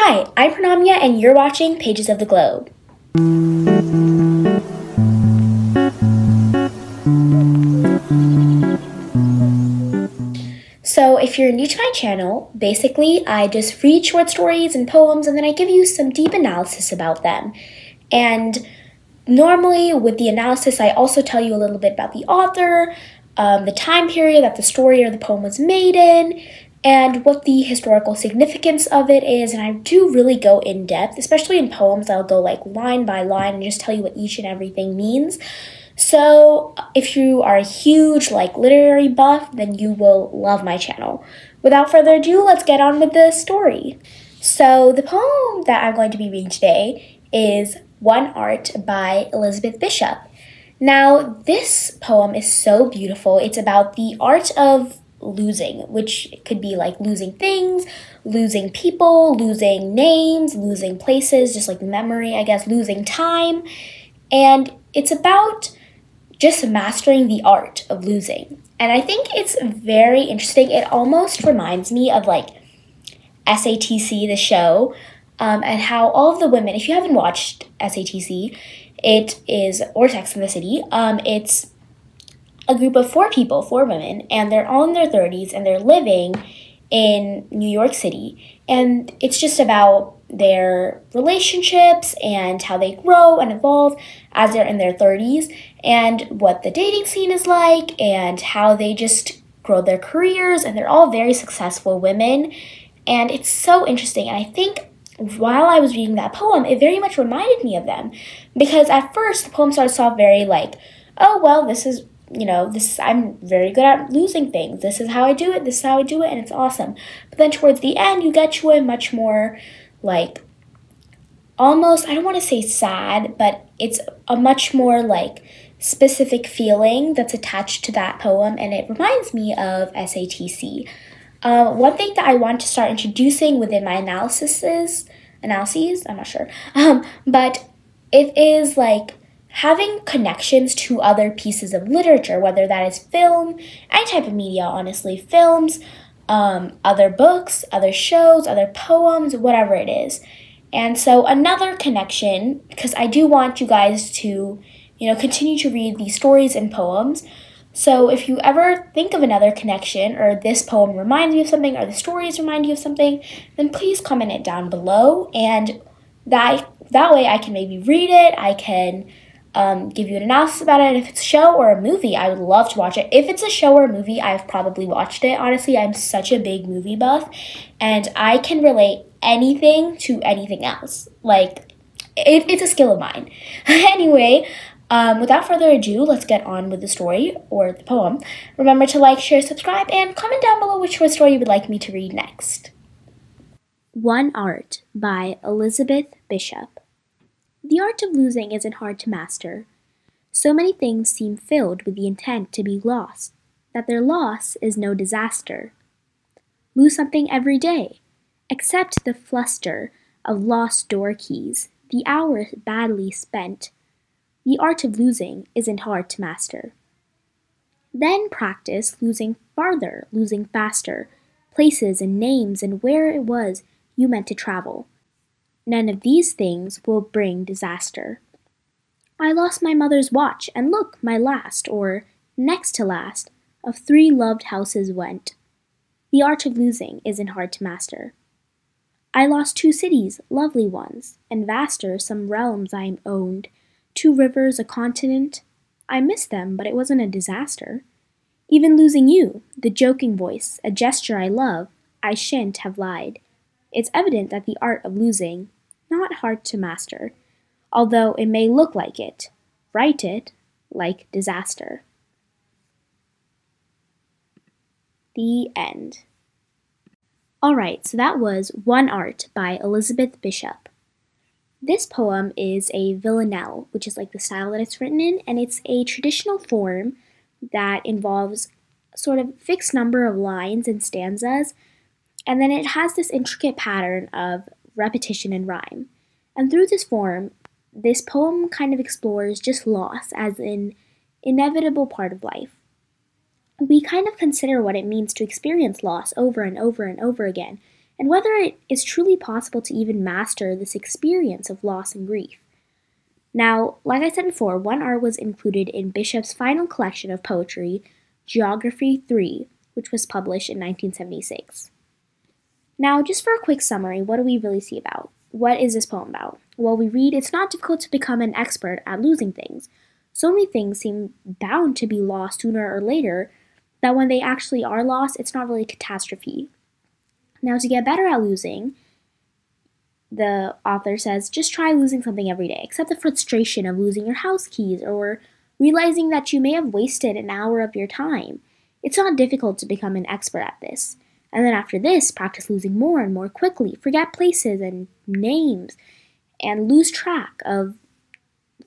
Hi, I'm Pranamya, and you're watching Pages of the Globe. So, if you're new to my channel, basically I just read short stories and poems and then I give you some deep analysis about them. And normally, with the analysis, I also tell you a little bit about the author, um, the time period that the story or the poem was made in, and what the historical significance of it is. And I do really go in depth, especially in poems, I'll go like line by line and just tell you what each and everything means. So, if you are a huge like literary buff, then you will love my channel. Without further ado, let's get on with the story. So, the poem that I'm going to be reading today is One Art by Elizabeth Bishop. Now, this poem is so beautiful. It's about the art of losing, which could be like losing things, losing people, losing names, losing places, just like memory, I guess, losing time. And it's about just mastering the art of losing. And I think it's very interesting. It almost reminds me of like SATC, the show, um, and how all of the women, if you haven't watched SATC, it is, or Sex in the City, um, it's a group of four people, four women, and they're all in their 30s and they're living in New York City. And it's just about their relationships and how they grow and evolve as they're in their 30s and what the dating scene is like and how they just grow their careers and they're all very successful women and it's so interesting and I think while I was reading that poem it very much reminded me of them because at first the poem starts off very like oh well this is you know, this I'm very good at losing things. This is how I do it. This is how I do it, and it's awesome. But then towards the end, you get to a much more like almost I don't want to say sad, but it's a much more like specific feeling that's attached to that poem, and it reminds me of SATC. Uh, one thing that I want to start introducing within my analyses, analyses, I'm not sure, um, but it is like having connections to other pieces of literature, whether that is film, any type of media, honestly, films, um, other books, other shows, other poems, whatever it is. And so another connection, because I do want you guys to, you know, continue to read these stories and poems. So if you ever think of another connection, or this poem reminds you of something, or the stories remind you of something, then please comment it down below, and that that way I can maybe read it. I can um, give you an analysis about it. If it's a show or a movie, I would love to watch it. If it's a show or a movie, I've probably watched it. Honestly, I'm such a big movie buff, and I can relate anything to anything else. Like, it, it's a skill of mine. anyway, um, without further ado, let's get on with the story or the poem. Remember to like, share, subscribe, and comment down below which short story you would like me to read next. One Art by Elizabeth Bishop. The art of losing isn't hard to master. So many things seem filled with the intent to be lost that their loss is no disaster. Lose something every day. Accept the fluster of lost door keys, the hours badly spent. The art of losing isn't hard to master. Then practice losing farther, losing faster, places and names and where it was you meant to travel. None of these things will bring disaster. I lost my mother's watch, and look, my last, or next to last, of three loved houses went. The art of losing isn't hard to master. I lost two cities, lovely ones, and vaster some realms I owned, two rivers, a continent. I missed them, but it wasn't a disaster. Even losing you, the joking voice, a gesture I love, I shan't have lied. It's evident that the art of losing not hard to master, although it may look like it. Write it like disaster. The end. Alright, so that was One Art by Elizabeth Bishop. This poem is a villanelle, which is like the style that it's written in, and it's a traditional form that involves sort of fixed number of lines and stanzas, and then it has this intricate pattern of repetition, and rhyme. And through this form, this poem kind of explores just loss as an inevitable part of life. We kind of consider what it means to experience loss over and over and over again, and whether it is truly possible to even master this experience of loss and grief. Now, like I said before, One Art was included in Bishop's final collection of poetry, Geography 3, which was published in 1976. Now, just for a quick summary, what do we really see about? What is this poem about? Well, we read it's not difficult to become an expert at losing things. So many things seem bound to be lost sooner or later that when they actually are lost, it's not really a catastrophe. Now, to get better at losing, the author says just try losing something every day. Accept the frustration of losing your house keys or realizing that you may have wasted an hour of your time. It's not difficult to become an expert at this. And then after this, practice losing more and more quickly. Forget places and names and lose track of,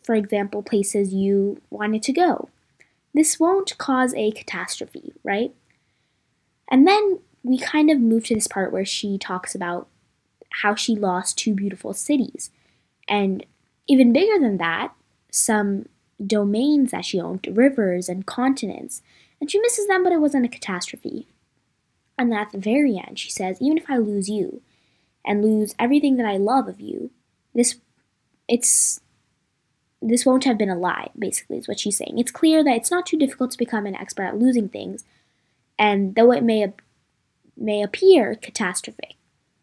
for example, places you wanted to go. This won't cause a catastrophe, right? And then we kind of move to this part where she talks about how she lost two beautiful cities. And even bigger than that, some domains that she owned, rivers and continents. And she misses them, but it wasn't a catastrophe. And then at the very end, she says, Even if I lose you and lose everything that I love of you, this it's this won't have been a lie, basically, is what she's saying. It's clear that it's not too difficult to become an expert at losing things, and though it may may appear catastrophic,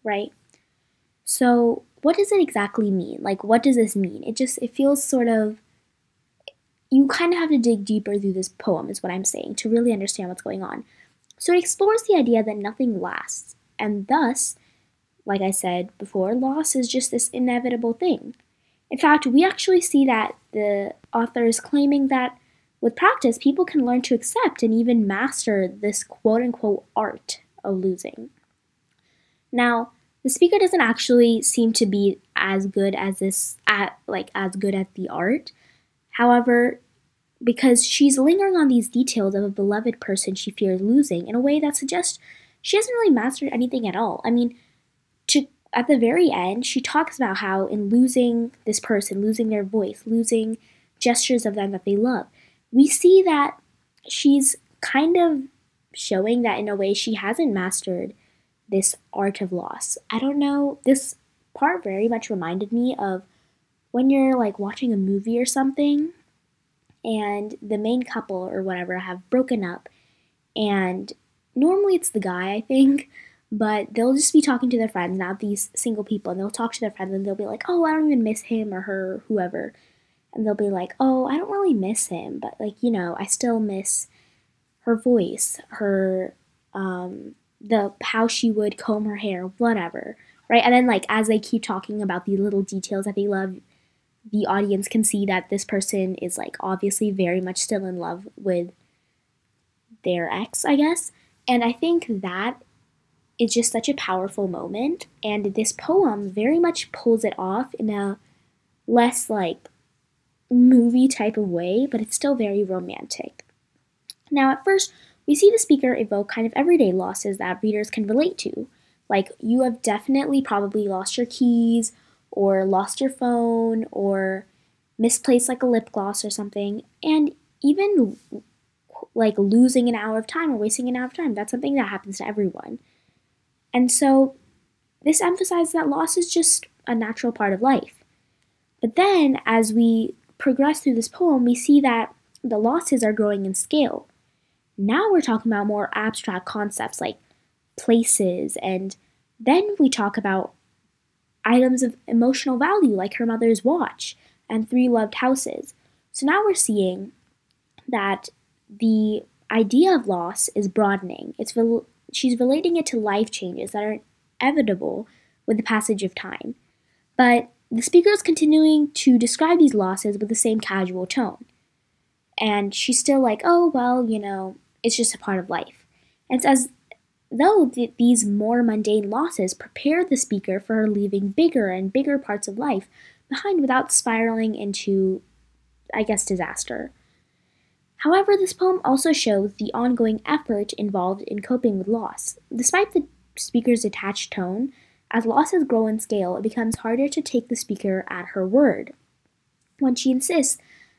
right? So, what does it exactly mean? Like, what does this mean? It just it feels sort of you kind of have to dig deeper through this poem, is what I'm saying, to really understand what's going on. So it explores the idea that nothing lasts, and thus, like I said before, loss is just this inevitable thing. In fact, we actually see that the author is claiming that with practice, people can learn to accept and even master this quote unquote art of losing. Now, the speaker doesn't actually seem to be as good as this at like as good at the art. However, because she's lingering on these details of a beloved person she fears losing in a way that suggests she hasn't really mastered anything at all. I mean, to at the very end, she talks about how in losing this person, losing their voice, losing gestures of them that they love, we see that she's kind of showing that in a way she hasn't mastered this art of loss. I don't know, this part very much reminded me of when you're like watching a movie or something and the main couple or whatever have broken up. And normally it's the guy i think but they'll just be talking to their friends not these single people. And they'll talk to their friends and they'll be like oh i don't even miss him or her or whoever. And they'll be like oh i don't really miss him but like you know i still miss her voice her um the how she would comb her hair whatever. Right? And then like as they keep talking about the little details that they love the audience can see that this person is like obviously very much still in love with their ex, I guess. And I think that is just such a powerful moment. And this poem very much pulls it off in a less like movie type of way, but it's still very romantic. Now, at first, we see the speaker evoke kind of everyday losses that readers can relate to. Like, you have definitely probably lost your keys or lost your phone or misplaced like a lip gloss or something. And even like losing an hour of time or wasting an hour of time that's something that happens to everyone. And so this emphasizes that loss is just a natural part of life. But then as we progress through this poem we see that the losses are growing in scale. Now we're talking about more abstract concepts like places and then we talk about items of emotional value like her mother's watch and three loved houses. So now we're seeing that the idea of loss is broadening. It's she's relating it to life changes that are inevitable with the passage of time. But the speaker is continuing to describe these losses with the same casual tone. And she's still like, oh, well, you know, it's just a part of life. And it's as though th- these more mundane losses prepare the speaker for leaving bigger and bigger parts of life behind without spiraling into, I guess, disaster. However, this poem also shows the ongoing effort involved in coping with loss. Despite the speaker's detached tone, as losses grow in scale, it becomes harder to take the speaker at her word when she insists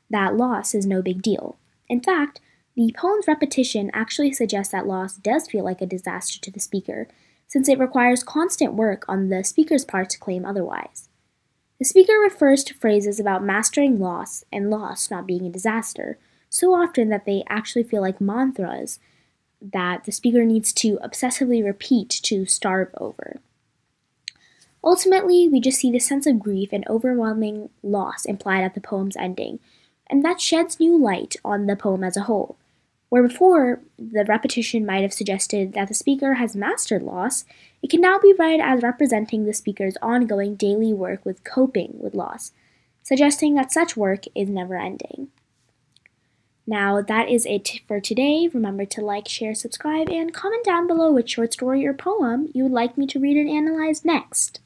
that loss is no big deal. In fact, the poem's repetition actually suggests that loss does feel like a disaster to the speaker, since it requires constant work on the speaker's part to claim otherwise. The speaker refers to phrases about mastering loss and loss not being a disaster so often that they actually feel like mantras that the speaker needs to obsessively repeat to starve over. Ultimately, we just see the sense of grief and overwhelming loss implied at the poem's ending, and that sheds new light on the poem as a whole. Where before the repetition might have suggested that the speaker has mastered loss, it can now be read as representing the speaker's ongoing daily work with coping with loss, suggesting that such work is never ending. Now, that is it for today. Remember to like, share, subscribe, and comment down below which short story or poem you would like me to read and analyze next.